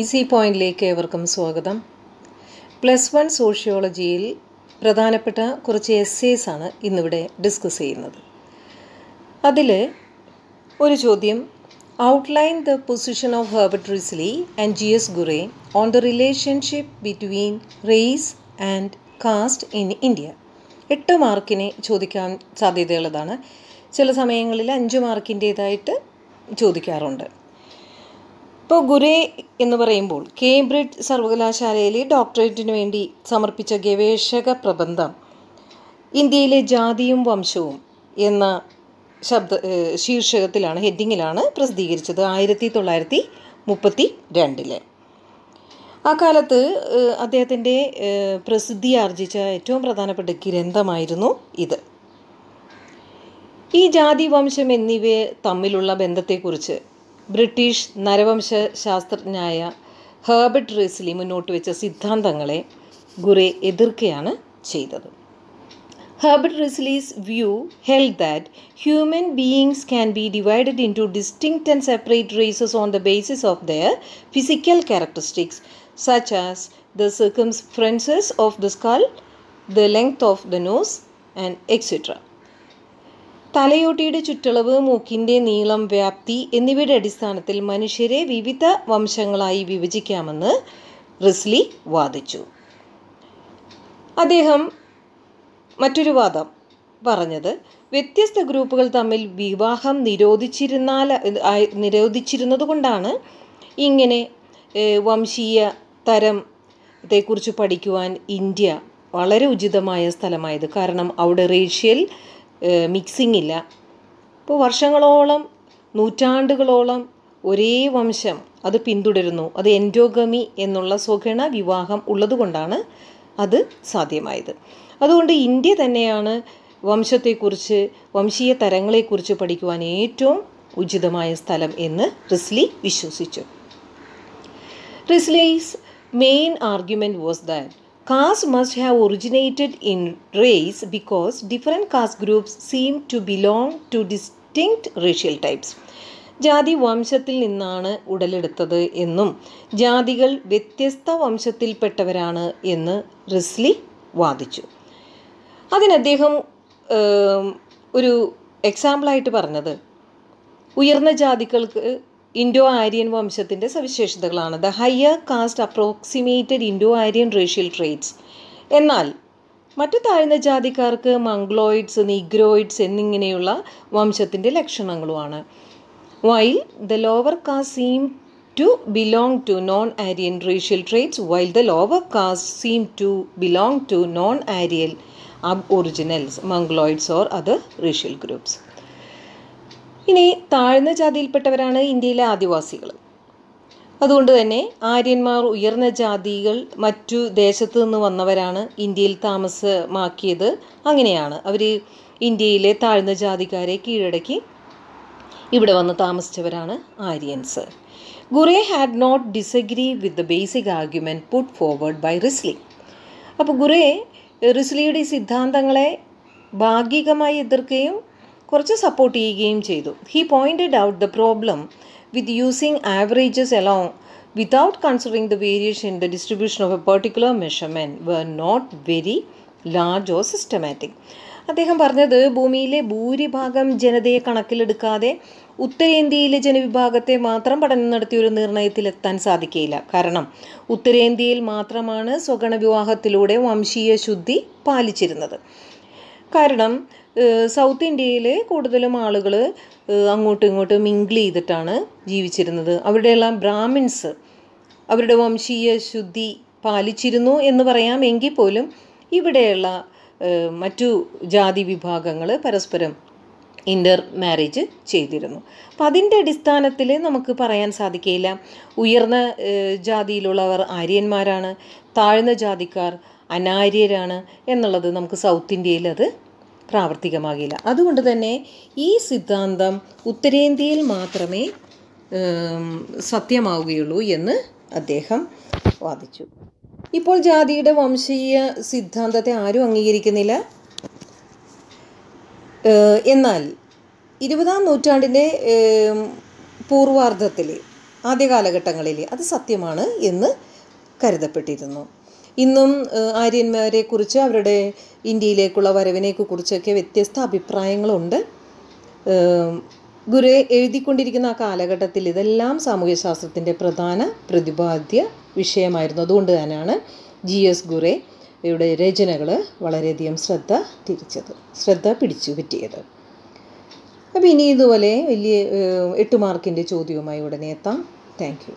Easy പോയിന്റിലേക്ക് ഏവർക്കും സ്വാഗതം. പ്ലസ് വൺ സോഷ്യോളജിയിൽ പ്രധാനപ്പെട്ട കുറച്ച് എസ്സേസ് ആണ് ഇന്നിവിടെ ഡിസ്കസ് ചെയ്യുന്നത്. അതിൽ ഒരു ചോദ്യം outline the position of Herbert Risley and G S Ghurye on the relationship between race and caste in India എട്ട് മാർക്കിനെ ചോദിക്കാൻ സാധ്യതയുള്ളതാണ്. ചില സമയങ്ങളിൽ അഞ്ച് മാർക്കിന്റേതായിട്ട് ചോദിക്കാറുണ്ട്. ഇപ്പോൾ ഗുരേ എന്ന് പറയുമ്പോൾ കേംബ്രിഡ്ജ് സർവകലാശാലയിലെ ഡോക്ടറേറ്റിന് വേണ്ടി സമർപ്പിച്ച ഗവേഷക പ്രബന്ധം ഇന്ത്യയിലെ ജാതിയും വംശവും എന്ന ശബ്ദ ശീർഷകത്തിലാണ് ഹെഡിങ്ങിലാണ് പ്രസിദ്ധീകരിച്ചത് ആയിരത്തി തൊള്ളായിരത്തി മുപ്പത്തി രണ്ടിൽ ആ കാലത്ത് അദ്ദേഹത്തിന്റെ പ്രസിദ്ധി ആർജിച്ച ഏറ്റവും പ്രധാനപ്പെട്ട ഗ്രന്ഥമായിരുന്നു ഇത്. ഈ ജാതി വംശം എന്നിവ തമ്മിലുള്ള ബന്ധത്തെക്കുറിച്ച് ബ്രിട്ടീഷ് നരവംശ ശാസ്ത്രജ്ഞനായ ഹേർബർട്ട് റീസ്ലി മുന്നോട്ട് വെച്ച സിദ്ധാന്തങ്ങളെ ഗുറെ എതിർക്കുകയാണ് ചെയ്തത് Herbert Risley's view held that human beings can be divided in to distinct and separate races on the basis of their physical characteristics such as the circumferences of the skull, the length of the nose and etc. തലയോട്ടിയുടെ ചുറ്റളവ് മൂക്കിന്റെ നീളം വ്യാപ്തി എന്നിവയുടെ അടിസ്ഥാനത്തിൽ മനുഷ്യരെ വിവിധ വംശങ്ങളായി വിഭജിക്കാമെന്ന് Risley വാദിച്ചു. അദ്ദേഹം മറ്റൊരു വാദം പറഞ്ഞത് വ്യത്യസ്ത ഗ്രൂപ്പുകൾ തമ്മിൽ വിവാഹം നിരോധിച്ചിരുന്നാൽ നിരോധിച്ചിരുന്നത് കൊണ്ടാണ് ഇങ്ങനെ വംശീയ തരത്തെക്കുറിച്ച് പഠിക്കുവാൻ ഇന്ത്യ വളരെ ഉചിതമായ സ്ഥലമായത്. കാരണം അവിടെ റേഷ്യൽ മിക്സിംഗ് ഇല്ല. ഇപ്പോൾ വർഷങ്ങളോളം നൂറ്റാണ്ടുകളോളം ഒരേ വംശം അത് പിന്തുടരുന്നു. അത് എൻഡോഗമി എന്നുള്ള സ്വഗണ വിവാഹം ഉള്ളതുകൊണ്ടാണ് അത് സാധ്യമായത്. അതുകൊണ്ട് ഇന്ത്യ തന്നെയാണ് വംശത്തെക്കുറിച്ച് വംശീയ തരങ്ങളെക്കുറിച്ച് പഠിക്കുവാൻ ഏറ്റവും ഉചിതമായ സ്ഥലം എന്ന് റിസ്ലി വിശ്വസിച്ചു. Risley's main argument was that caste must have originated in race because different caste groups seem to belong to distinct racial types ജാതി വംശത്തിൽ നിന്നാണ് ഉടലെടുത്തത് എന്നും ജാതികൾ വ്യത്യസ്ത വംശത്തിൽപ്പെട്ടവരാണ് എന്ന് റിസ്ലി വാദിച്ചു. അതിനദ്ദേഹം ഒരു എക്സാമ്പിളായിട്ട് പറഞ്ഞത്. ഉയർന്ന ജാതികൾക്ക് ഇൻഡോ ആര്യൻ വംശത്തിന്റെ സവിശേഷതകളാണ്. The higher caste approximated Indo Aryan racial traits എന്നാൽ മറ്റു താഴ്ന്ന ജാതിക്കാർക്ക് മംഗ്ലോയിഡ്സ് നിഗ്രോയിഡ്സ് എന്നിങ്ങനെയുള്ള വംശത്തിന്റെ ലക്ഷണങ്ങളുമാണ്. While the lower caste seem to belong to non Aryan racial traits while the lower caste seem to belong to non Aryan originals Mongoloids or other racial groups ഇനി താഴ്ന്ന ജാതിയിൽപ്പെട്ടവരാണ് ഇന്ത്യയിലെ ആദിവാസികൾ. അതുകൊണ്ട് തന്നെ ആര്യന്മാർ ഉയർന്ന ജാതികൾ മറ്റു ദേശത്തു നിന്ന് വന്നവരാണ് ഇന്ത്യയിൽ താമസമാക്കിയത്. അങ്ങനെയാണ് അവർ ഇന്ത്യയിലെ താഴ്ന്ന ജാതിക്കാരെ കീഴടക്കി ഇവിടെ വന്ന് താമസിച്ചവരാണ് Aryans Ghurye had not disagree with the basic argument put forward by Risley. അപ്പോൾ ഗുറേ റിസ്ലിയുടെ സിദ്ധാന്തങ്ങളെ ഭാഗികമായി എതിർക്കുകയും കുറച്ച് സപ്പോർട്ട് ചെയ്യുകയും ചെയ്തു. He pointed out the problem with using averages alone without considering the variation in the distribution of a particular measurement were not very large or systematic അദ്ദേഹം പറഞ്ഞത് ഭൂമിയിലെ ഭൂരിഭാഗം ജനതയെ കണക്കിലെടുക്കാതെ ഉത്തരേന്ത്യയിലെ ജനവിഭാഗത്തെ മാത്രം പഠനം നടത്തിയ ഒരു നിർണയത്തിലെത്താൻ സാധിക്കുകയില്ല കാരണം ഉത്തരേന്ത്യയിൽ മാത്രമാണ് സ്വഗണ വിവാഹത്തിലൂടെ വംശീയ ശുദ്ധി പാലിച്ചിരുന്നത്. കാരണം സൗത്ത് ഇന്ത്യയിൽ കൂടുതലും ആളുകൾ അങ്ങോട്ടും ഇങ്ങോട്ടും മിങ്കിൾ ചെയ്തിട്ടാണ് ജീവിച്ചിരുന്നത്. അവിടെയുള്ള ബ്രാഹ്മിൻസ് അവരുടെ വംശീയ ശുദ്ധി പാലിച്ചിരുന്നു എന്ന് പറയാം എങ്കിൽ പോലും ഇവിടെയുള്ള മറ്റു ജാതി വിഭാഗങ്ങൾ പരസ്പരം ഇന്റർ മാരേജ് ചെയ്തിരുന്നു. അപ്പം അതിന്റെ അടിസ്ഥാനത്തിൽ നമുക്ക് പറയാൻ സാധിക്കില്ല ഉയർന്ന ജാതിയിലുള്ളവർ ആര്യന്മാരാണ് താഴ്ന്ന ജാതിക്കാർ അനാര്യരാണ് എന്നുള്ളത് നമുക്ക് സൗത്ത് ഇന്ത്യയിൽ അത് പ്രാവർത്തികമാകില്ല. അതുകൊണ്ട് തന്നെ ഈ സിദ്ധാന്തം ഉത്തരേന്ത്യയിൽ മാത്രമേ സത്യമാവുകയുള്ളൂ എന്ന് അദ്ദേഹം വാദിച്ചു. ഇപ്പോൾ ജാതിയുടെ വംശീയ സിദ്ധാന്തത്തെ ആരും അംഗീകരിക്കുന്നില്ല. എന്നാൽ ഇരുപതാം നൂറ്റാണ്ടിന്റെ പൂർവാർദ്ധത്തിൽ ആദ്യ കാലഘട്ടങ്ങളിൽ അത് സത്യമാണ് എന്ന് കരുതപ്പെട്ടിരുന്നു. ഇന്നും ആര്യന്മാരെ കുറിച്ച് അവരുടെ ഇന്ത്യയിലേക്കുള്ള വരവിനെ കുറിച്ചൊക്കെ വ്യത്യസ്ത അഭിപ്രായങ്ങളുണ്ട്. ഗുരു എഴുതിക്കൊണ്ടിരിക്കുന്ന ആ കാലഘട്ടത്തിൽ ഇതെല്ലാം സാമൂഹ്യശാസ്ത്രത്തിന്റെ പ്രധാന പ്രതിപാദ്യ വിഷയമായിരുന്നു. അതുകൊണ്ട് തന്നെയാണ് ജി എസ് ഗുരെ യുടെ രചനകൾ വളരെയധികം ശ്രദ്ധ തിരിച്ചത് ശ്രദ്ധ പിടിച്ചു പറ്റിയത്. അപ്പോൾ ഇനി ഇതുപോലെ വലിയ എട്ട് മാർക്കിന്റെ ചോദ്യവുമായി ഉടനെ എത്താം. Thank you.